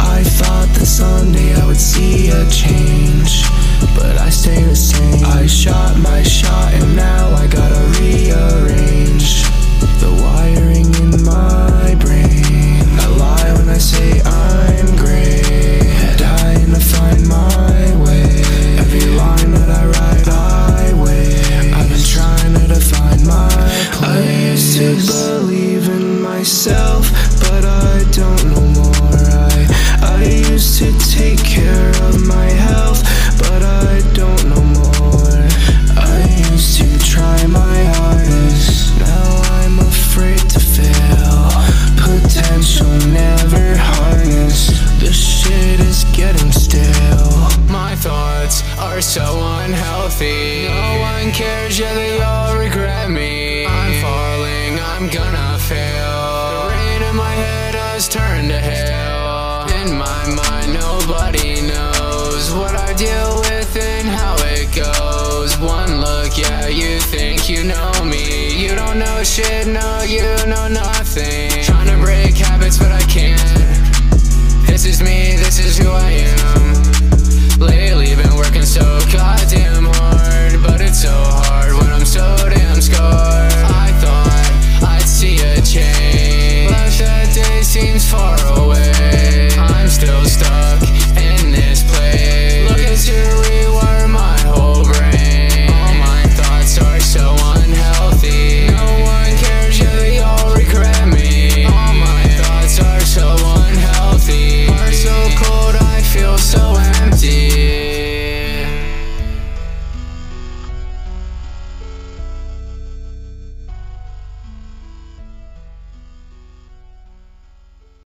I thought that someday I would see a change, but I stay the same. I shot my shot and now I gotta rearrange the wiring in my brain. I lie when I say I'm great, dying to find my way. Every line that I write, I wait. I've been trying to define my place. I used to. Unhealthy. No one cares, yeah, they all regret me. I'm falling, I'm gonna fail. The rain in my head has turned to hail In my mind, nobody knows What I deal with and how it goes. One look, yeah, you think you know me. You don't know shit, no, you know nothing. Trying to break habits, but I can't